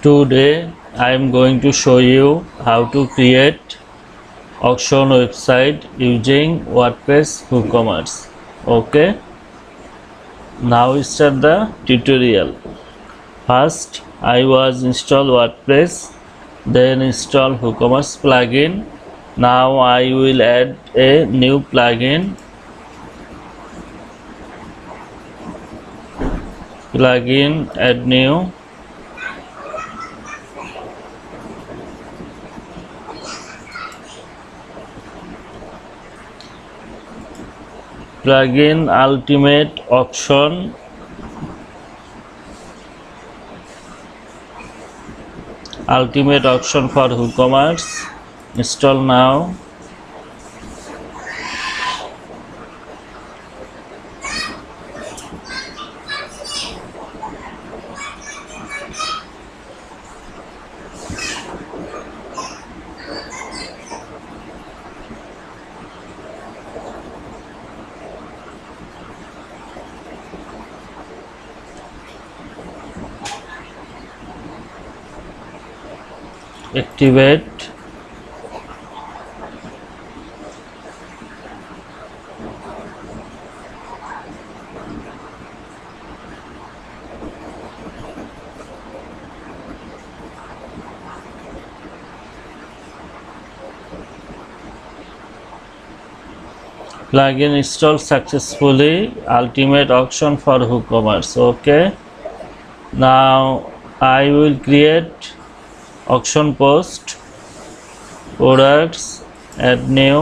Today I am going to show you how to create auction website using WordPress WooCommerce. Okay. Now start the tutorial. First I was install WordPress then install WooCommerce plugin. Now I will add a new plugin plugin add new plugin ultimate option. Ultimate option for WooCommerce. Install now. Activate plugin installed successfully ultimate auction for woocommerce okay now i will create auction post products add new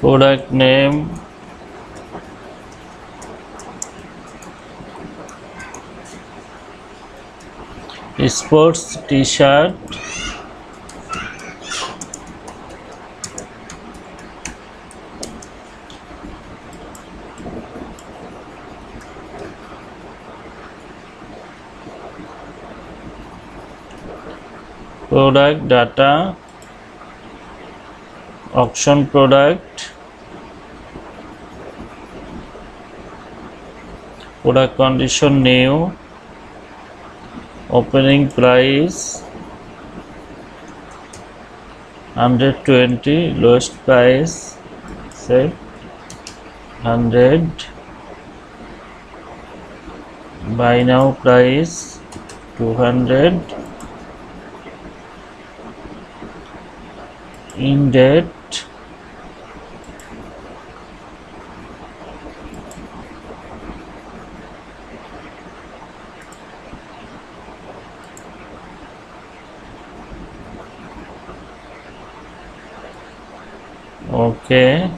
product name. Sports t-shirt. Product data. Auction product product condition new opening price 120 lowest price say 100 buy now price 200 in date okay.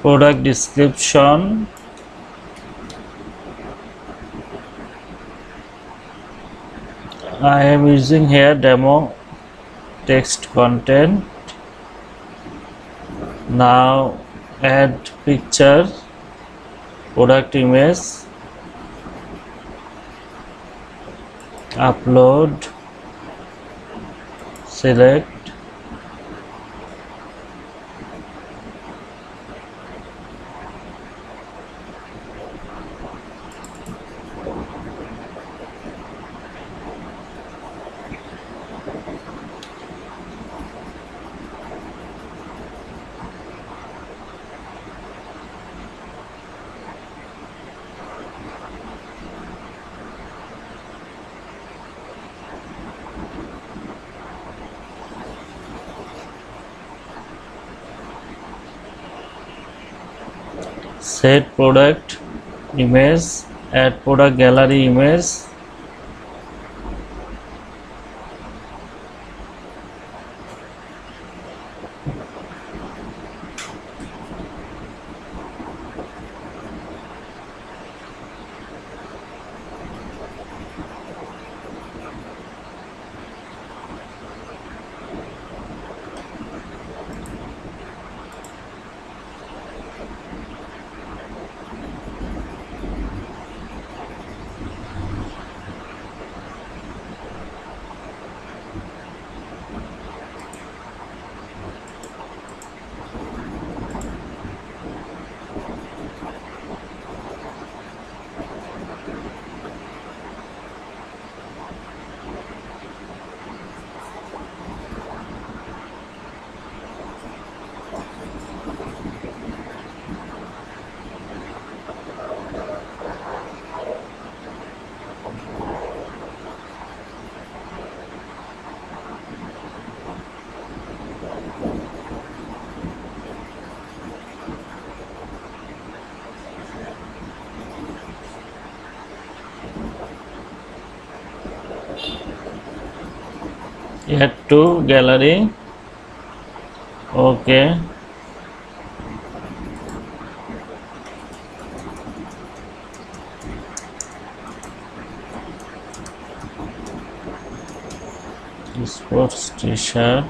Product description. I am using here demo text content now add picture product image upload select set product image add product gallery image add to gallery okay sports t-shirt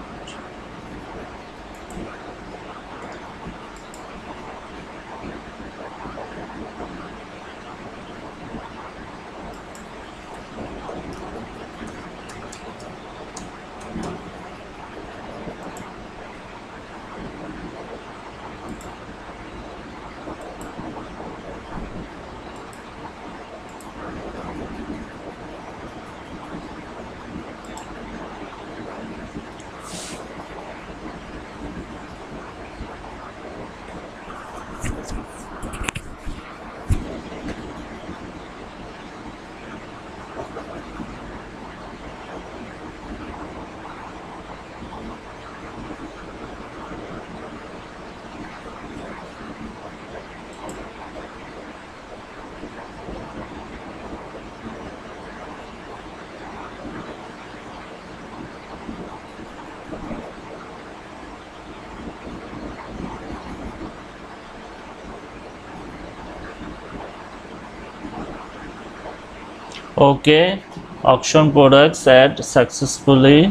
okay auction products add successfully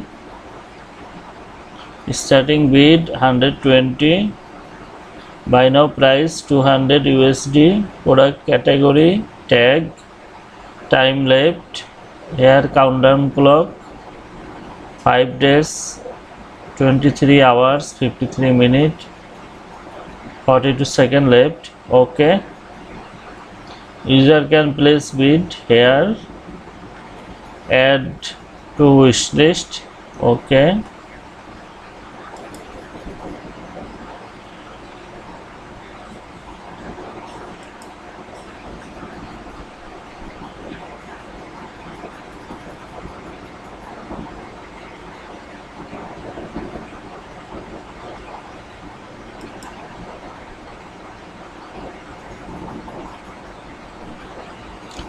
starting bid 120 buy now price 200 usd product category tag time left here countdown clock 5 days 23 hours 53 minutes 42 second left okay user can place bid here add to wish list okay.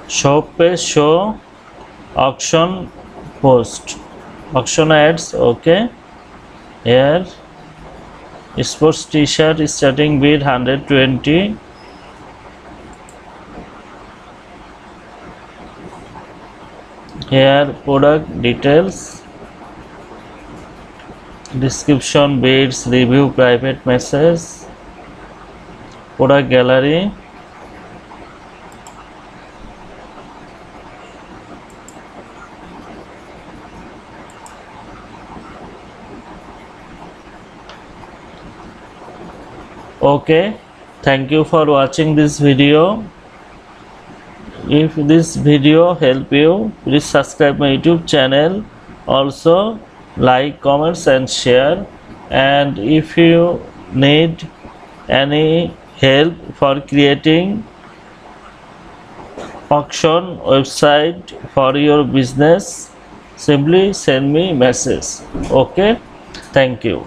Show page show auction post auction ads okay here sports t-shirt starting bid 120 here product details description bids review private message product gallery okay. Thank you for watching this video. If this video help you please subscribe my youtube channel. Also like comments and share. And if you need any help for creating auction website for your business simply send me message. Okay. Thank you